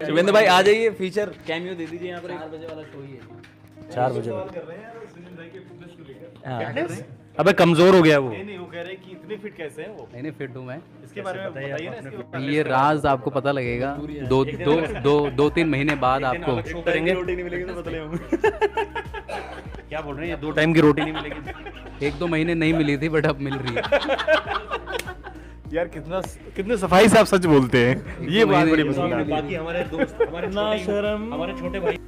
शिवेंद्र भाई आ जाइए feature cameo दे दीजिए यहाँ पर चार बजे वाला शो ही है। चार बजे हाँ। अबे कमज़ोर हो गया वो। नहीं वो कह रहे हैं कि इतने फिट कैसे हैं वो? नहीं नहीं फिट हूँ मैं। इसके बारे में बताइए ना इसके ये राज आपको पता लगेगा। दो दो दो दो तीन महीने बाद आपको करेंगे। रोटी नहीं मिलेगी तो बदले होंगे। क्या बोल रहे हैं? ये दो टाइम की रोटी नहीं मिलेगी। एक दो महीने नहीं मिली थी बट अब मिल रही है। यार कितना कितने सफ़ाई से आप सच बोलते हैं? ये बात बड़ी पसंद है। बाकी हमारे दोस्त हमारे शर्म। हमारे छोटे भाई